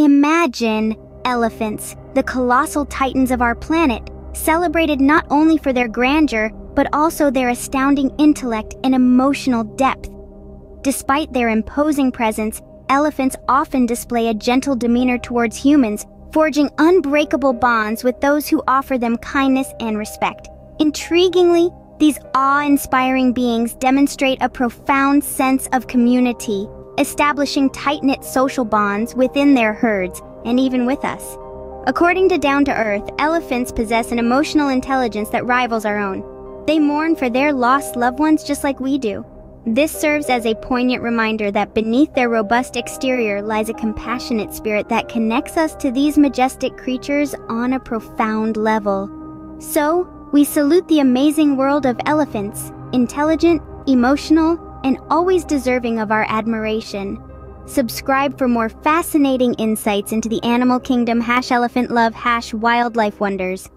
Imagine elephants, the colossal titans of our planet, celebrated not only for their grandeur, but also their astounding intellect and emotional depth. Despite their imposing presence, elephants often display a gentle demeanor towards humans, forging unbreakable bonds with those who offer them kindness and respect. Intriguingly, these awe-inspiring beings demonstrate a profound sense of community, establishing tight-knit social bonds within their herds and even with us. According to Down to Earth, elephants possess an emotional intelligence that rivals our own. They mourn for their lost loved ones just like we do. This serves as a poignant reminder that beneath their robust exterior lies a compassionate spirit that connects us to these majestic creatures on a profound level. So, we salute the amazing world of elephants, intelligent, emotional, and always deserving of our admiration. Subscribe for more fascinating insights into the animal kingdom hash elephant love hash wildlife wonders.